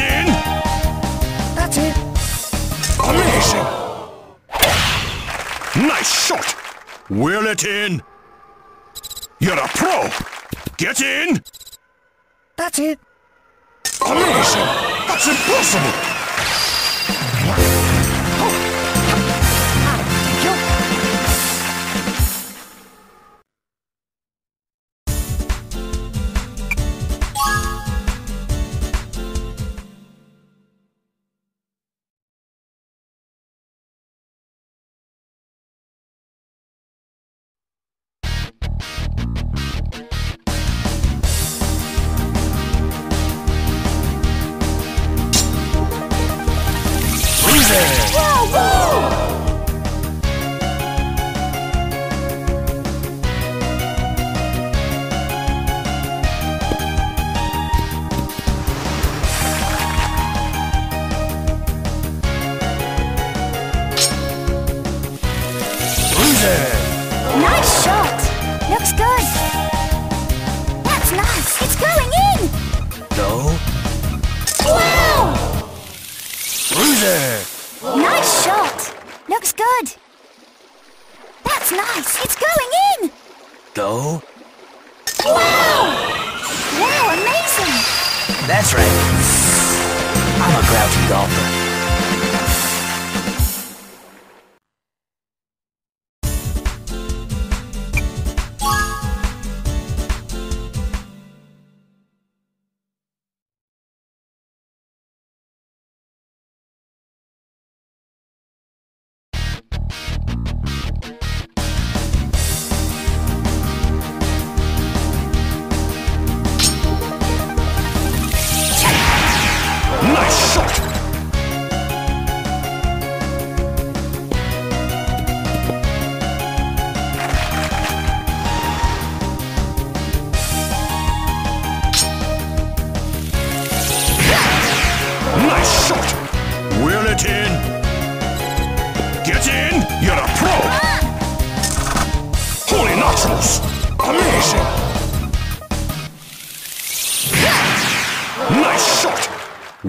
in. That's it. Amazing. Nice shot. Wheel it in. You're a pro. Get in. That's it. Amazing. That's impossible. Nice Nice! It's going in! Go. Wow! Wow, amazing! That's right. I'm a grouchy golfer.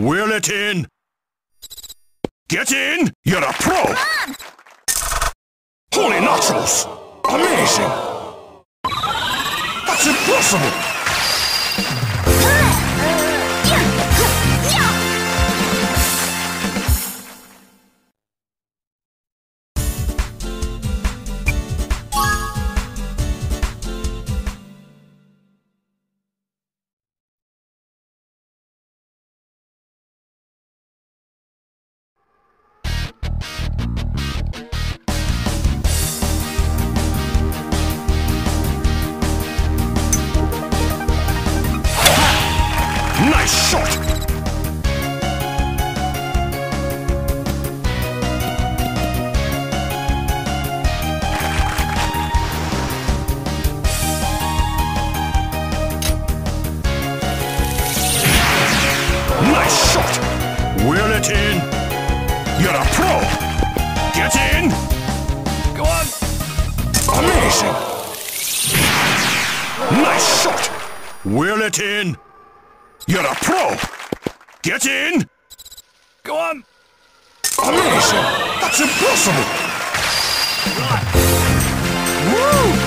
Wheel it in. Get in. You're a pro. Holy nachos. Amazing. That's impossible. Shot. Wheel it in. You're a pro. Get in. Go on. Amazing. Nice shot. Wheel it in. You're a pro. Get in. Go on. Amazing. Nice shot. Wheel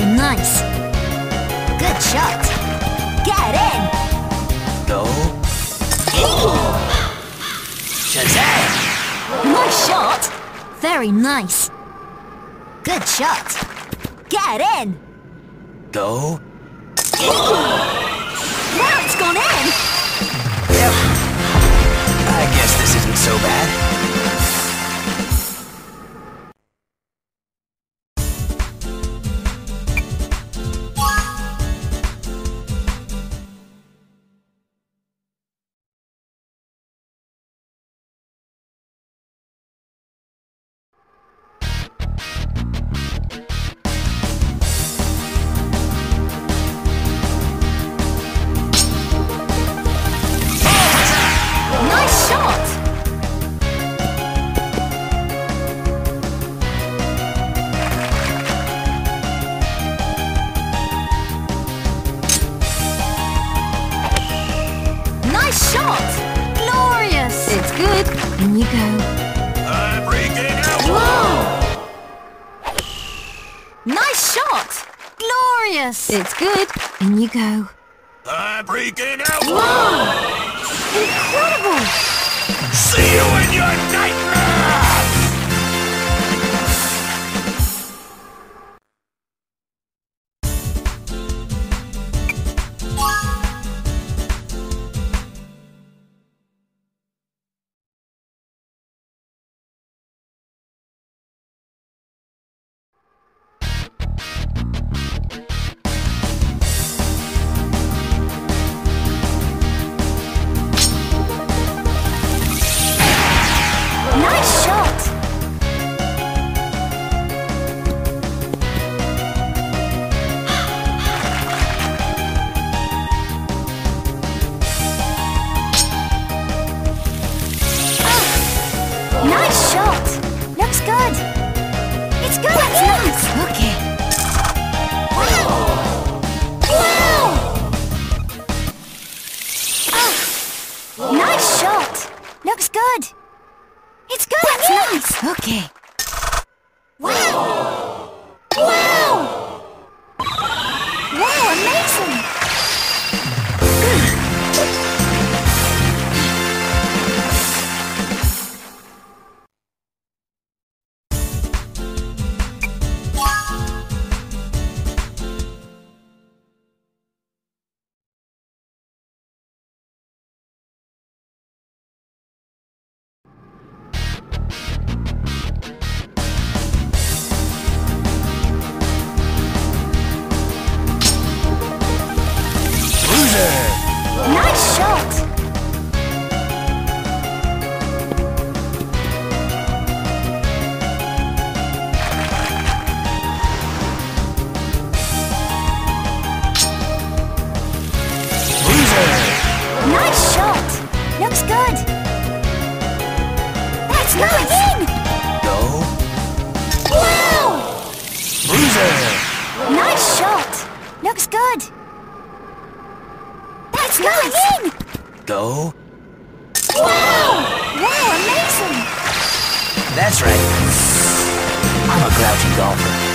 Very nice. Good shot. Get in! Go. Shazam! Nice shot! Very nice. Good shot. Get in! Go. Wow, it's gone in! Good. In you go. I'm breaking out. Whoa! Nice shot! Glorious! It's good. In you go. I'm breaking out. Incredible! See you in your Looks good. It's good. That's nice. Okay. Wow! Wow! Ah, nice shot. Looks good. It's good. That's nice. Okay. Good. That's nice. In. Go. Wow! Wow, amazing! That's right. I'm a grouchy golfer.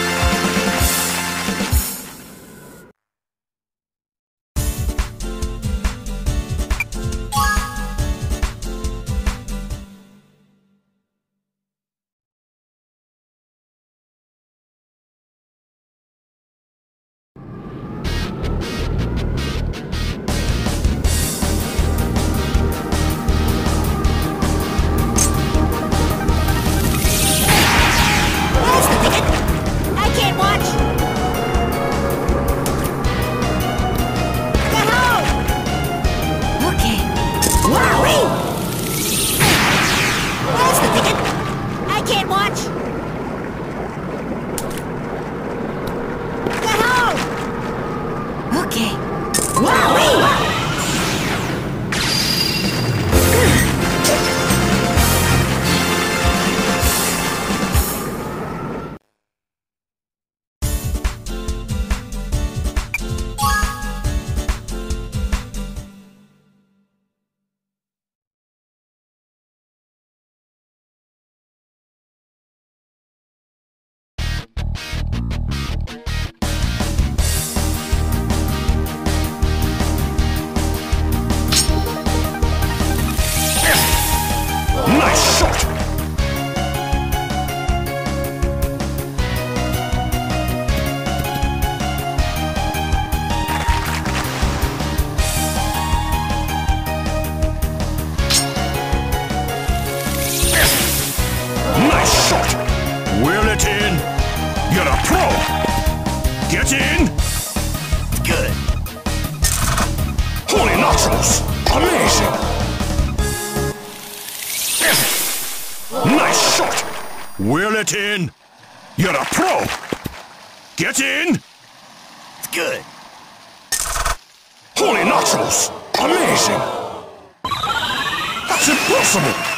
Shot! Will it in! You're a pro! Get in! Good. Holy nachos! Amazing! Nice shot! Will it in! You're a pro! Get in! Good. Holy nachos! Amazing! That's impossible!